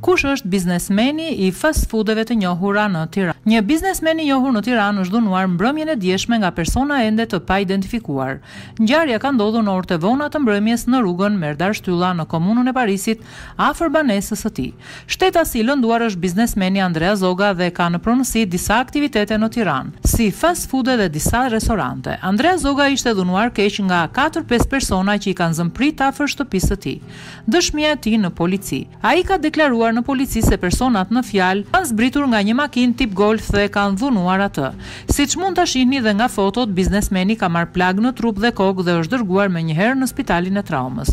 Kush është biznesmeni i fast foodeve të njohura në Tiranë? Një biznesmen i njohur në Tiranë është dhunuar mbrëmjen e djeshme nga persona ende të paidentifikuar. Ngjarja ka ndodhur në orët e vona të mbrëmjes në rrugën Merdar Shtylla në komunën e Parisit, afër banesës së tij. Shtetasi i lënduar është biznesmeni Andrea Zoga dhe ka në pronësi disa aktivitete në Tiranë, si fast food-e dhe disa restorante. Andrea Zoga ishte dhunuar keq nga katër-pesë persona që i kanë zënë pritë afër shtëpisë së tij. Dëshmia e tij në polici. Ai ka deklaruar në polici se personat në fjalë kanë zbritur nga një makinë tip Golf dhe e kanë dhunuar atë. Siç mund ta shihni dhe nga fotot, biznesmeni ka marrë plagë në trup dhe kokë dhe është dërguar menjëherë në spitalin e traumës.